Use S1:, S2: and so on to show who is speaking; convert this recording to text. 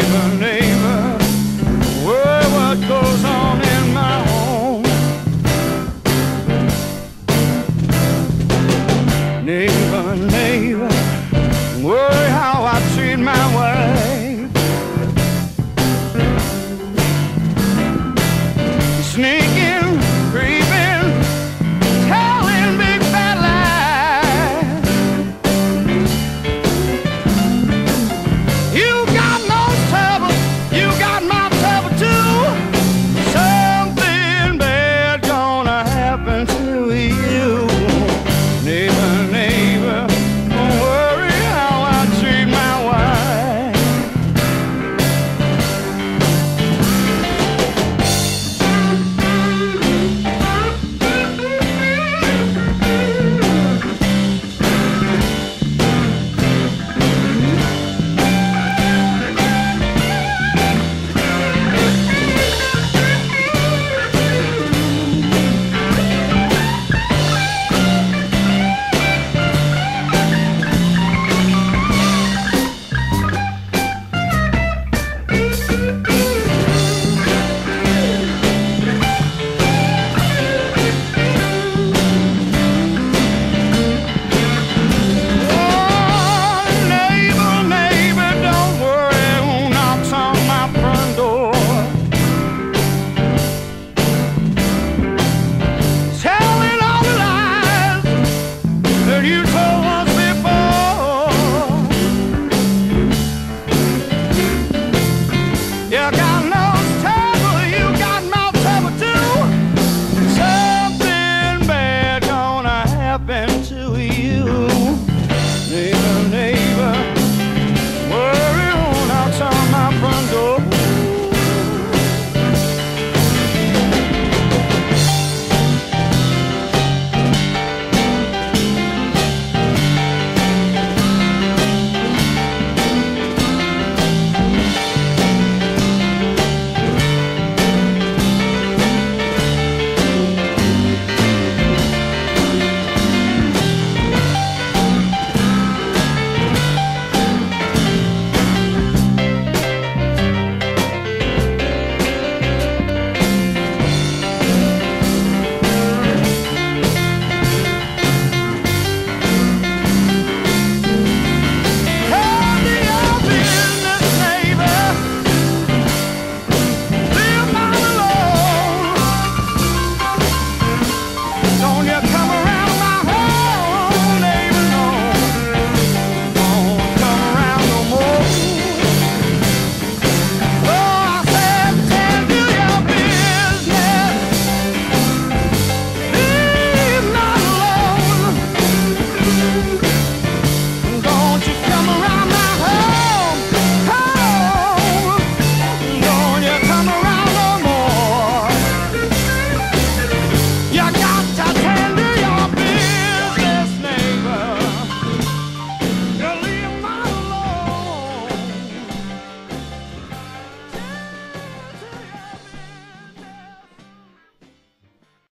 S1: neighbor, neighbor, well, what goes on in my home? Neighbor, neighbor, worry how I treat my wife. Sneaky